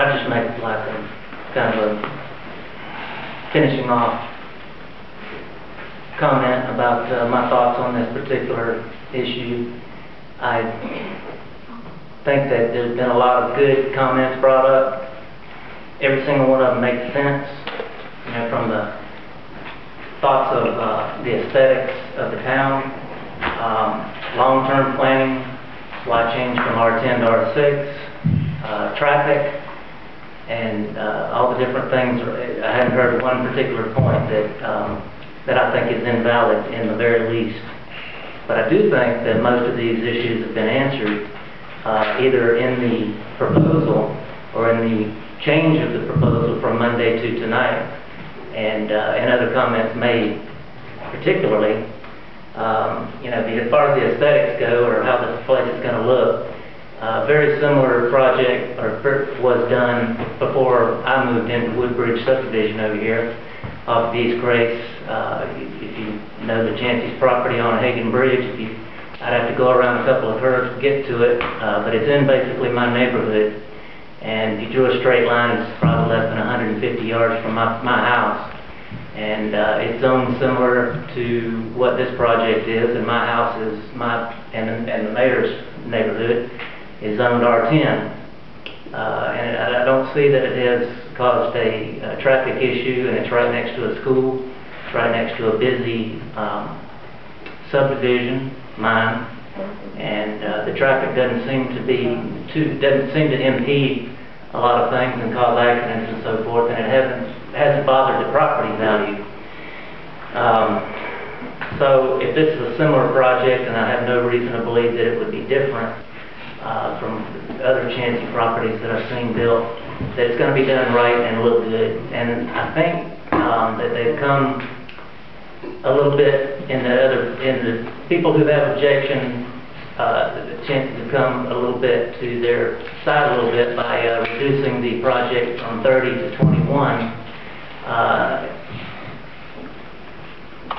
I just make it like a, kind of a finishing off comment about uh, my thoughts on this particular issue. I think that there's been a lot of good comments brought up. Every single one of them makes sense, you know, from the thoughts of uh, the aesthetics of the town, um, long-term planning, why change from R10 to R6, uh, traffic, and uh, all the different things. I haven't heard one particular point that, um, that I think is invalid in the very least. But I do think that most of these issues have been answered uh, either in the proposal or in the change of the proposal from Monday to tonight, and, uh, and other comments made particularly. Um, you know, as far as the aesthetics go, or how this place is going to look, uh, very similar project or was done before I moved into Woodbridge subdivision over here off of East Grace. Uh, if you know the Chancy's property on Hagan Bridge, if you, I'd have to go around a couple of curves to get to it, uh, but it's in basically my neighborhood. And if you drew a straight line, it's probably less than 150 yards from my, my house. And uh, it's zoned similar to what this project is, and my house is, my, and, and the mayor's neighborhood is zoned R10. Uh, and I don't see that it has caused a, uh traffic issue, and it's right next to a school, it's right next to a busy, um, subdivision, mine, and, uh, the traffic doesn't seem to be too, doesn't seem to impede a lot of things and cause accidents and so forth, and it hasn't, hasn't bothered the property value. Um, so if this is a similar project, and I have no reason to believe that it would be different, uh, from other Chancey properties that I've seen built, that it's gonna be done right and look good. And I think, um, that they've come a little bit in the other, in the people who have objection, uh, the chances have come a little bit to their side a little bit by, uh, reducing the project from thirty to twenty-one. Uh,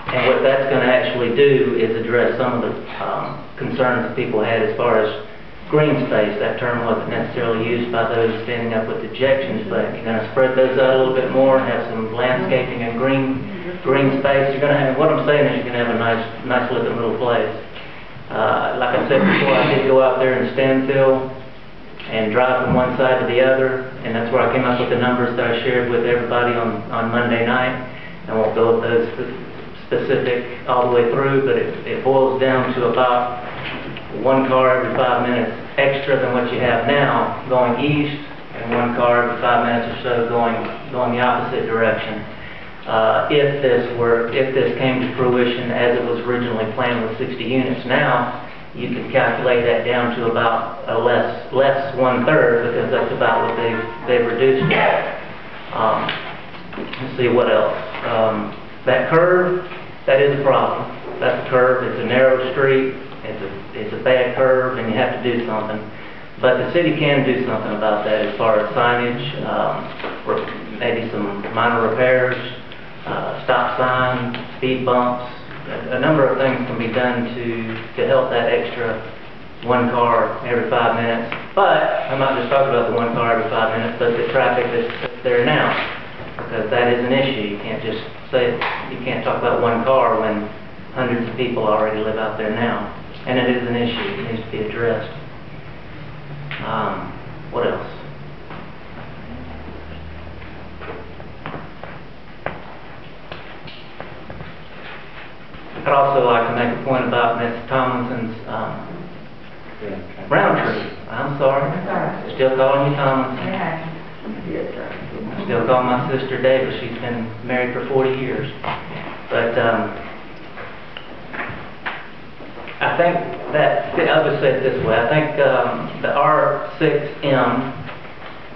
and what that's going to actually do is address some of the um, concerns that people had as far as green space. That term wasn't necessarily used by those standing up with objections, but you're going to spread those out a little bit more, and have some landscaping and green, green space. You're going to have, what I'm saying is you're going to have a nice, nice looking little place. Uh, Like I said before, I did go out there in Stanfield and drive from one side to the other, and that's where I came up with the numbers that I shared with everybody on, on Monday night. I won't go with those specific all the way through, but it, it boils down to about one car every five minutes extra than what you have now going east, and one car every five minutes or so going, going the opposite direction. Uh, if this were, if this came to fruition as it was originally planned with 60 units now, you could calculate that down to about a less, less one-third, because that's about what they've, they've reduced. Um, Let's see, what else? Um, That curve, that is a problem. That's a curve, it's a narrow street, it's a, it's a bad curve, and you have to do something. But the city can do something about that as far as signage, um, maybe some minor repairs, uh, stop signs, speed bumps. A a number of things can be done to, to help that extra one car every five minutes. But, I'm not just talking about the one car every five minutes, but the traffic that's there now because that is an issue. You can't just say, you can't talk about one car when hundreds of people already live out there now. And it is an issue, it needs to be addressed. Um, what else? I'd also like to make a point about Ms. Tomlinson's, um, Roundtree. I'm sorry. Sorry. Still calling you Tomlinson. Yeah. I Still call my sister Davis, she's been married for 40 years. But, um, think that, I'll just say it this way, I think, um, the R6M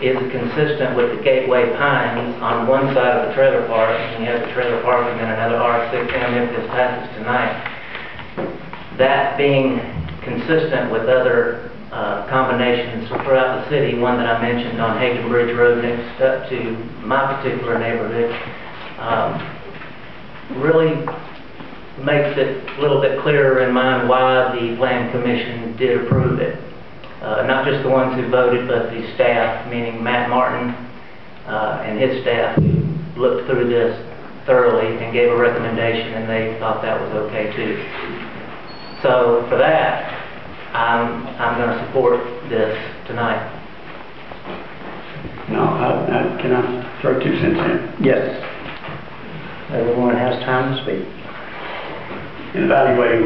is consistent with the Gateway Pines on one side of the trailer park, and you have the trailer park and then another R6M if this passes tonight. That being consistent with other uh, combinations throughout the city, one that I mentioned on Hagan Bridge Road next up to my particular neighborhood, um, really makes it a little bit clearer in mind why the plan commission did approve it. uh, not just the ones who voted, but the staff, meaning Matt Martin uh, and his staff, looked through this thoroughly and gave a recommendation, and they thought that was okay too. So for that, I'm, I'm going to support this tonight. No, I, I, can I throw two cents in? Yes. Everyone has time to speak. In evaluating